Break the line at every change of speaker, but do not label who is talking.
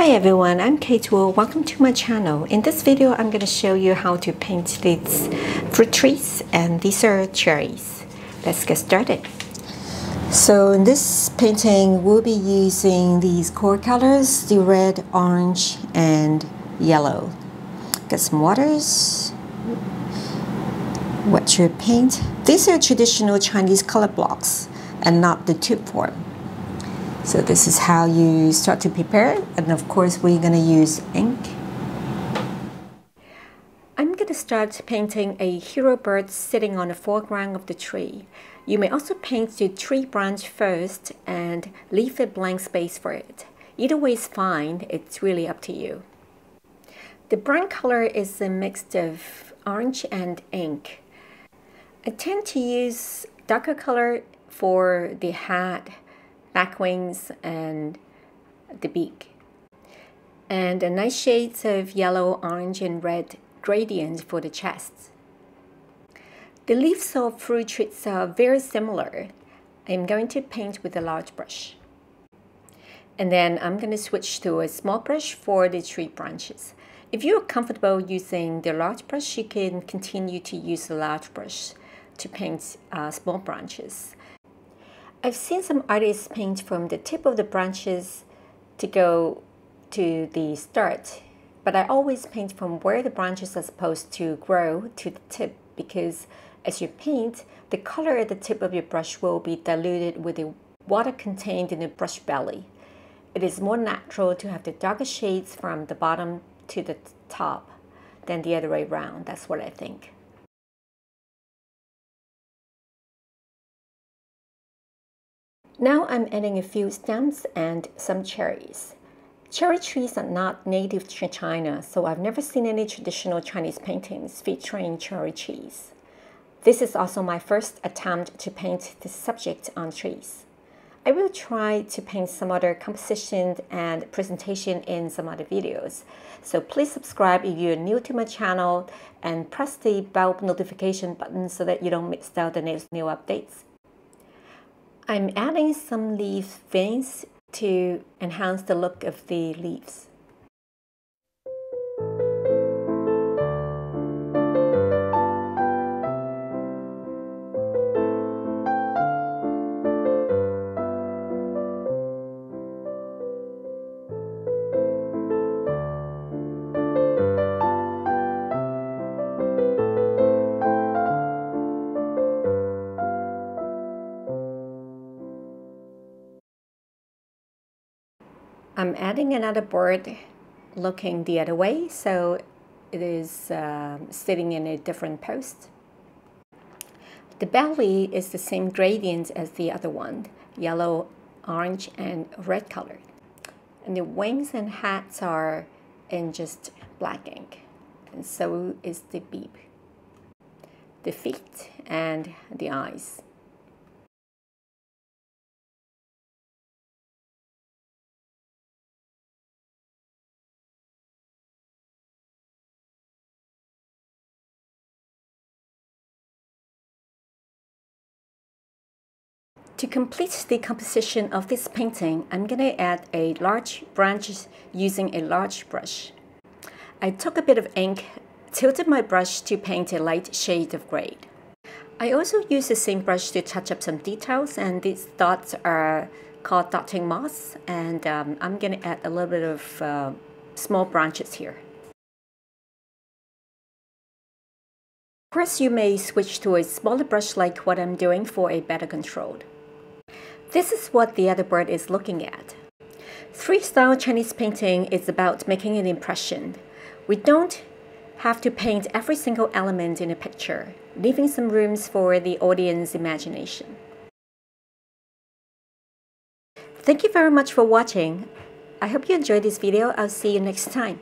Hi everyone, I'm Kate Wu. Welcome to my channel. In this video, I'm going to show you how to paint these fruit trees and these are cherries. Let's get started. So in this painting, we'll be using these core colors, the red, orange, and yellow. Get some waters, wet your paint. These are traditional Chinese color blocks and not the tube form. So this is how you start to prepare it. And of course, we're going to use ink. I'm going to start painting a hero bird sitting on the foreground of the tree. You may also paint the tree branch first and leave a blank space for it. Either way is fine, it's really up to you. The brown color is a mix of orange and ink. I tend to use darker color for the hat back wings and the beak. And a nice shades of yellow, orange, and red gradient for the chest. The leaves of fruit trees are very similar. I'm going to paint with a large brush. And then I'm going to switch to a small brush for the tree branches. If you're comfortable using the large brush, you can continue to use the large brush to paint uh, small branches. I've seen some artists paint from the tip of the branches to go to the start, but I always paint from where the branches are supposed to grow to the tip because as you paint, the color at the tip of your brush will be diluted with the water contained in the brush belly. It is more natural to have the darker shades from the bottom to the top than the other way around. That's what I think. Now I'm adding a few stems and some cherries. Cherry trees are not native to China, so I've never seen any traditional Chinese paintings featuring cherry trees. This is also my first attempt to paint this subject on trees. I will try to paint some other compositions and presentation in some other videos. So please subscribe if you're new to my channel and press the bell notification button so that you don't miss out the next new updates. I'm adding some leaf veins to enhance the look of the leaves. I'm adding another board looking the other way, so it is uh, sitting in a different post. The belly is the same gradient as the other one, yellow, orange, and red color. And the wings and hats are in just black ink. And so is the beak, the feet, and the eyes. To complete the composition of this painting, I'm going to add a large branch using a large brush. I took a bit of ink, tilted my brush to paint a light shade of gray. I also use the same brush to touch up some details and these dots are called dotting moss and um, I'm going to add a little bit of uh, small branches here. Of course, you may switch to a smaller brush like what I'm doing for a better control. This is what the other bird is looking at. Freestyle Chinese painting is about making an impression. We don't have to paint every single element in a picture, leaving some rooms for the audience imagination. Thank you very much for watching. I hope you enjoyed this video. I'll see you next time.